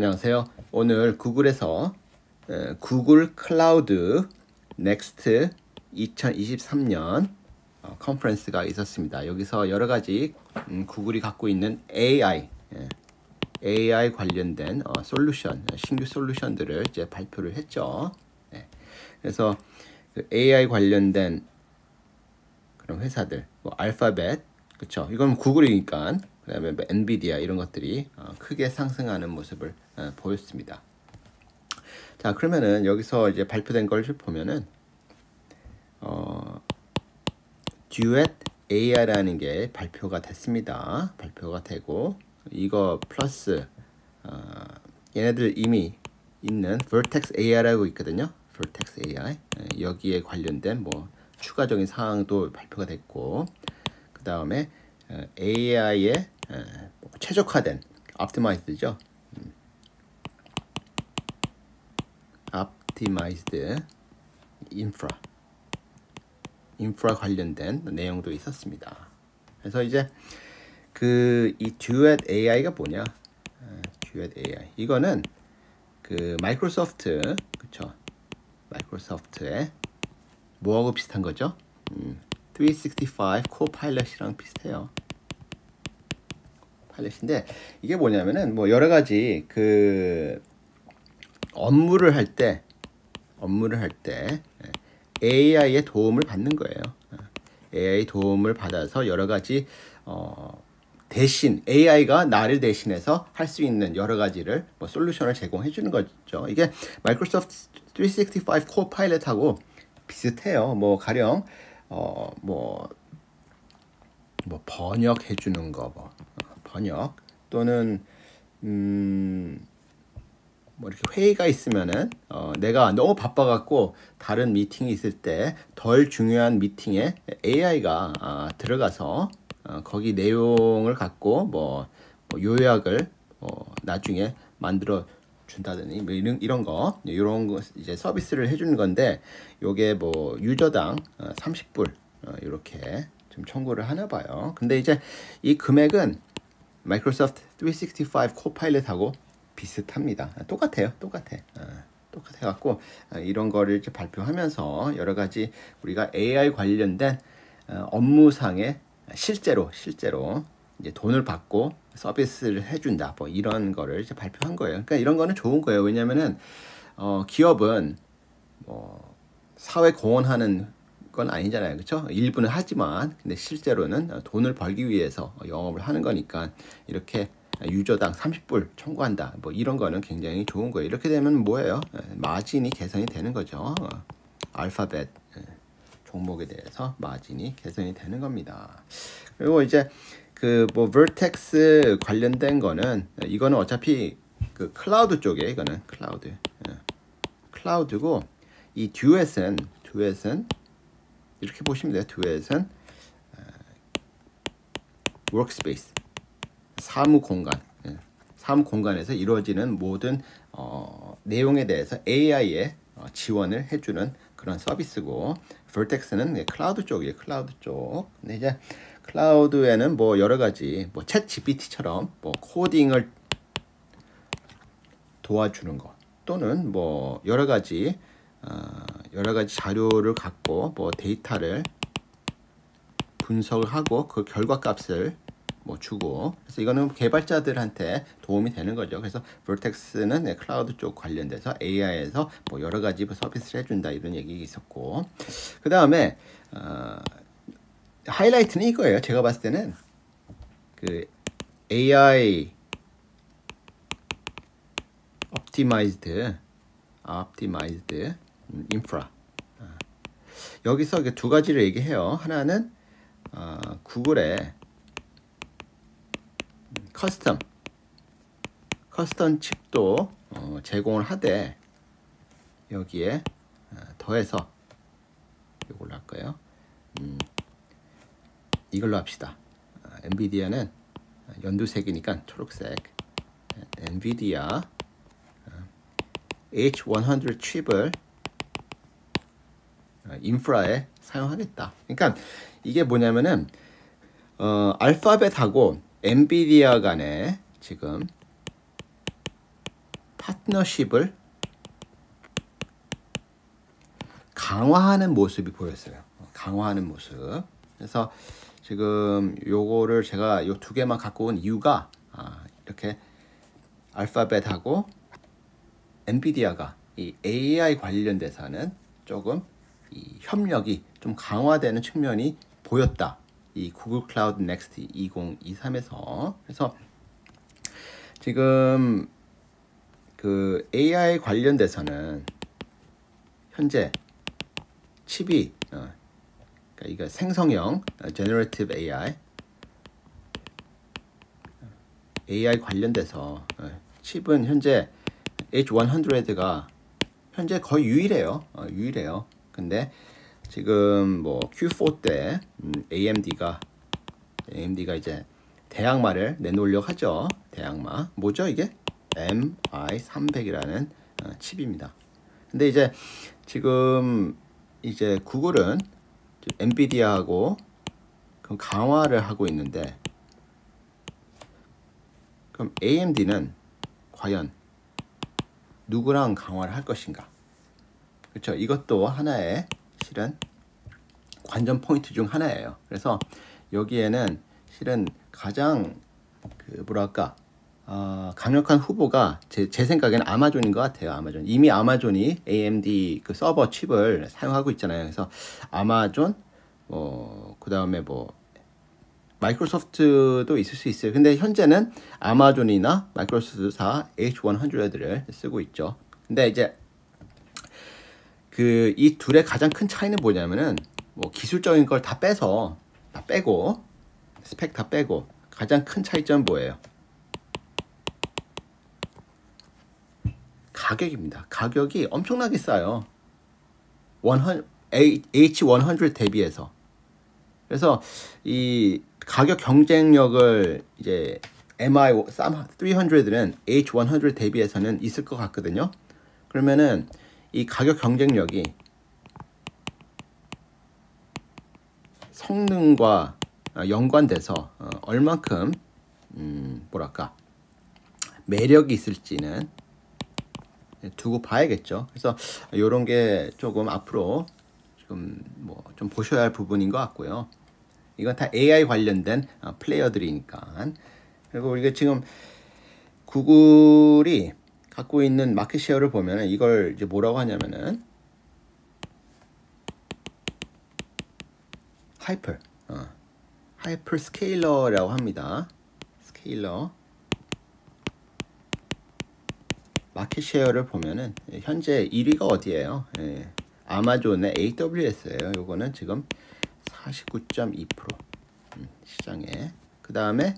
안녕하세요. 오늘 구글에서 에, 구글 클라우드 Next 2023년 어, 컨퍼런스가 있었습니다. 여기서 여러 가지 음, 구글이 갖고 있는 AI 예, AI 관련된 어, 솔루션, 신규 솔루션들을 이제 발표를 했죠. 예, 그래서 그 AI 관련된 그런 회사들, 뭐 알파벳, 그렇죠. 이건 구글이니까 그다음에 뭐 엔비디아 이런 것들이 어, 크게 상승하는 모습을 어, 보였습니다. 자 그러면은 여기서 이제 발표된 걸 보면은 어, 듀엣 AI라는 게 발표가 됐습니다. 발표가 되고 이거 플러스 어, 얘네들 이미 있는 Vertex AI라고 있거든요. Vertex AI 예, 여기에 관련된 뭐 추가적인 사항도 발표가 됐고 그 다음에 AI에 뭐 최적화된 optimized죠. optimized infra 인프라 관련된 내용도 있었습니다. 그래서 이제 그 이 듀엣 AI가 뭐냐? 듀엣 AI 이거는 그 마이크로소프트 그쵸? 마이크로소프트의 뭐하고 비슷한 거죠? 음, 365 코파일럿이랑 비슷해요. 파일럿인데 이게 뭐냐면은 뭐 여러 가지 그 업무를 할 때 업무를 할 때 AI의 도움을 받는 거예요. AI 도움을 받아서 여러 가지 어, 대신 AI가 나를 대신해서 할 수 있는 여러 가지를 뭐 솔루션을 제공해 주는 거죠. 이게 마이크로소프트 365 코파일럿하고 비슷해요. 뭐 가령 어뭐뭐 번역해 주는 거 뭐 번역 또는 음 뭐 이렇게 회의가 있으면은 어, 내가 너무 바빠갖고 다른 미팅이 있을 때 덜 중요한 미팅에 AI가 아, 들어가서 어, 거기 내용을 갖고 뭐, 뭐 요약을 어, 나중에 만들어 준다더니 뭐 이런 이런 거 이런 거 이제 서비스를 해주는 건데 요게 뭐 유저당 어, 30불 어, 이렇게 좀 청구를 하나 봐요. 근데 이제 이 금액은 마이크로소프트 365 코파일럿하고 비슷합니다. 똑같아요. 똑같아. 어, 똑같아 갖고 어, 이런 거를 발표하면서 여러 가지 우리가 AI 관련된 어, 업무상의 실제로 실제로 이제 돈을 받고 서비스를 해준다 뭐 이런 거를 이제 발표한 거예요. 그러니까 이런 거는 좋은 거예요. 왜냐면은 어, 기업은 뭐 사회 공헌하는 건 아니잖아요. 그렇죠? 일부는 하지만 근데 실제로는 돈을 벌기 위해서 영업을 하는 거니까 이렇게 유저당 30불 청구한다. 뭐 이런 거는 굉장히 좋은 거예요. 이렇게 되면 뭐예요? 마진이 개선이 되는 거죠. 알파벳 종목에 대해서 마진이 개선이 되는 겁니다. 그리고 이제 그 뭐 Vertex 관련된 거는 이거는 어차피 그 클라우드 쪽에 이거는 클라우드 클라우드고 이 듀엣은 듀엣은 이렇게 보시면 돼요. 듀엣은 workspace 사무 공간 사무 공간에서 이루어지는 모든 어, 내용에 대해서 AI에 어, 지원을 해주는 그런 서비스고 Vertex는 클라우드 쪽이에요. 클라우드 쪽. 근데 이제 클라우드에는 뭐 여러 가지 뭐 ChatGPT처럼 뭐 코딩을 도와주는 것 또는 뭐 여러 가지 어, 여러 가지 자료를 갖고 뭐 데이터를 분석을 하고 그 결과 값을 뭐 주고 그래서 이거는 개발자들한테 도움이 되는 거죠. 그래서 vertex는 클라우드 쪽 관련돼서 AI에서 뭐 여러 가지 서비스를 해준다 이런 얘기 있었고 그 다음에 어, 하이라이트는 이거예요. 제가 봤을 때는 그 AI optimized optimized infra 여기서 두 가지를 얘기해요. 하나는 어, 구글의 custom custom 칩도 어, 제공을 하되 여기에 어, 더해서 이걸로 할까요? 음, 이걸로 합시다. 어, 엔비디아는 연두색이니까 초록색. 엔비디아 어, H100 칩을 어, 인프라에 사용하겠다. 그러니까 이게 뭐냐면은 어, 알파벳하고 엔비디아 간에 지금 파트너십을 강화하는 모습이 보였어요. 강화하는 모습. 그래서 지금 요거를 제가 요 두 개만 갖고 온 이유가 아, 이렇게 알파벳하고 엔비디아가 이 AI 관련돼서는 조금 이 협력이 좀 강화되는 측면이 보였다. 이 구글 클라우드 Next 2023에서 그래서 지금 그 AI 관련돼서는 현재 칩이 어, 그러니까 이거 생성형 어, generative AI AI 관련돼서 어, 칩은 현재 H100가 현재 거의 유일해요. 어, 유일해요. 근데 지금 뭐 Q4 때 음, AMD가 AMD가 이제 대항마를 내놓으려고 하죠. 대항마 뭐죠 이게? MI300이라는 어, 칩입니다. 근데 이제 지금 이제 구글은 엔비디아하고 강화를 하고 있는데 그럼 AMD는 과연 누구랑 강화를 할 것인가? 그렇죠. 이것도 하나의 실은 관전 포인트 중 하나예요. 그래서 여기에는 실은 가장 그 뭐랄까 어, 강력한 후보가 제, 제 생각에는 아마존인 것 같아요. 아마존 이미 아마존이 AMD 그 서버 칩을 사용하고 있잖아요. 그래서 아마존 뭐 그 다음에 뭐 마이크로소프트도 있을 수 있어요. 근데 현재는 아마존이나 마이크로소프트사 H100를 쓰고 있죠. 근데 이제 그 이 둘의 가장 큰 차이는 뭐냐면은 뭐 기술적인 걸 다 빼서 다 빼고 스펙 다 빼고 가장 큰 차이점은 뭐예요? 가격입니다. 가격이 엄청나게 싸요. 100, H100 대비해서. 그래서 이 가격 경쟁력을 이제 MI 300는 H100 대비해서는 있을 것 같거든요. 그러면은 이 가격 경쟁력이 성능과 연관돼서 어, 얼만큼 음, 뭐랄까 매력이 있을지는 두고 봐야겠죠. 그래서 이런 게 조금 앞으로 좀 뭐 좀 보셔야 할 부분인 것 같고요. 이건 다 AI 관련된 어, 플레이어들이니까. 그리고 우리가 지금 구글이 갖고 있는 마켓 쉐어를 보면은 이걸 이제 뭐라고 하냐면은 hyper, 어, hyperscaler라고 합니다. scaler. market share를 보면은 현재 1위가 어디예요? 예. 아마존의 AWS예요. 요거는 지금 49.2% 음, 시장에 그 다음에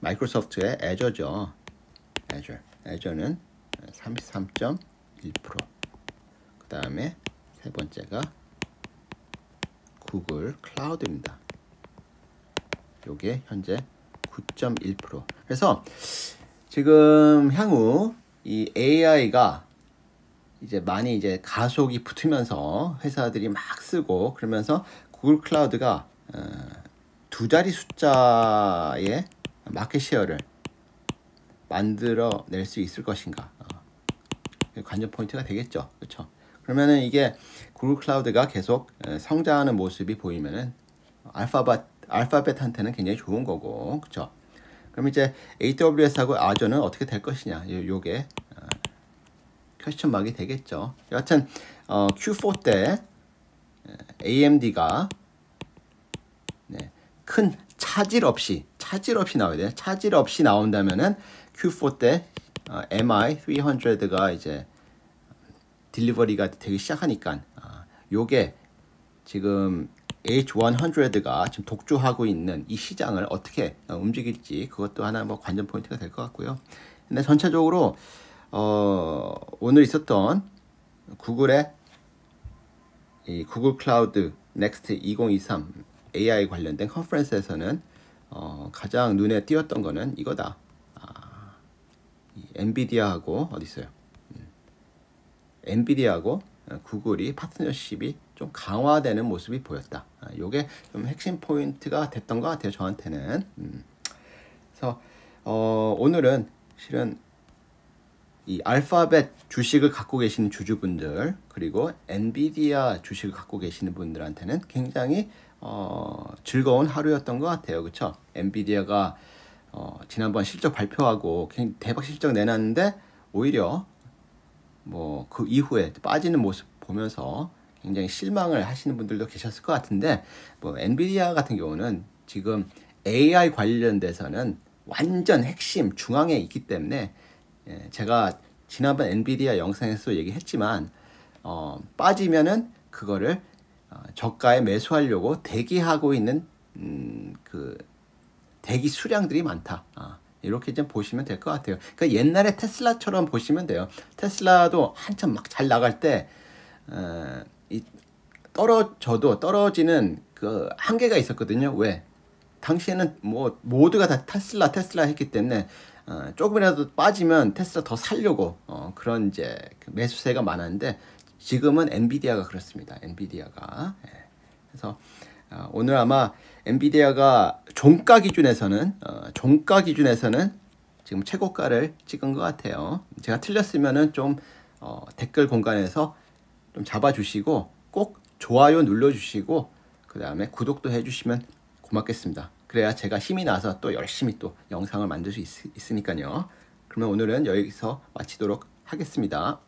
마이크로소프트의 Azure죠. Azure. Azure는 33.1%그 다음에 세 번째가 구글 클라우드입니다. 요게 현재 9.1% 그래서 지금 향후 이 AI가 이제 많이 이제 가속이 붙으면서 회사들이 막 쓰고 그러면서 구글 클라우드가 어, 두 자리 숫자의 마켓 쉐어를 만들어 낼 수 있을 것인가? 어, 관전 포인트가 되겠죠. 그렇죠? 그러면은 이게 구글 클라우드가 계속 어, 성장하는 모습이 보이면은 알파벳 알파벳한테는 굉장히 좋은 거고. 그렇죠? 그럼 이제 AWS하고 Azure는 어떻게 될 것이냐? 요, 게 어, question mark이 되겠죠. 여하튼 어, Q4 때 AMD가 네, 큰 차질 없이 차질 없이 나와야 돼요. 차질 없이 나온다면은 Q4 때 어, MI300가 이제 delivery가 되기 시작하니까 아, 요게 지금 H100가 지금 독주하고 있는 이 시장을 어떻게 어, 움직일지 그것도 하나 뭐 관전 포인트가 될 것 같고요. 근데 전체적으로 어, 오늘 있었던 구글의 이 Google Cloud Next 2023 AI 관련된 컨퍼런스에서는 어, 가장 눈에 띄었던 거는 이거다. 아, 엔비디아하고 어디 있어요? 음. 엔비디아하고 구글이 파트너십이 좀 강화되는 모습이 보였다. 아, 요게 좀 핵심 포인트가 됐던 것 같아요. 저한테는. 음. 그래서 어, 오늘은 실은 이 알파벳 주식을 갖고 계시는 주주분들 그리고 엔비디아 주식을 갖고 계시는 분들한테는 굉장히 어, 즐거운 하루였던 것 같아요. 그렇죠? 엔비디아가 어, 지난번 실적 발표하고 대박 실적 내놨는데 오히려 뭐 그 이후에 빠지는 모습 보면서 굉장히 실망을 하시는 분들도 계셨을 것 같은데 뭐 엔비디아 같은 경우는 지금 AI 관련돼서는 완전 핵심 중앙에 있기 때문에 예, 제가 지난번 엔비디아 영상에서 얘기했지만 어, 빠지면은 그거를 어, 저가에 매수하려고 대기하고 있는 음, 그 대기 수량들이 많다. 아, 이렇게 좀 보시면 될 것 같아요. 그러니까 옛날에 테슬라처럼 보시면 돼요. 테슬라도 한참 막 잘 나갈 때 어, 이 떨어져도 떨어지는 그 한계가 있었거든요. 왜? 당시에는 뭐 모두가 다 테슬라 테슬라 했기 때문에 어, 조금이라도 빠지면 테슬라 더 살려고 어, 그런 이제 그 매수세가 많았는데 지금은 엔비디아가 그렇습니다. 엔비디아가 예. 그래서 어, 오늘 아마 엔비디아가 종가 기준에서는 어, 종가 기준에서는 지금 최고가를 찍은 것 같아요. 제가 틀렸으면은 좀 어, 댓글 공간에서 좀 잡아주시고 꼭 좋아요 눌러주시고 그 다음에 구독도 해주시면 고맙겠습니다. 그래야 제가 힘이 나서 또 열심히 또 영상을 만들 수 있, 있으니까요. 그러면 오늘은 여기서 마치도록 하겠습니다.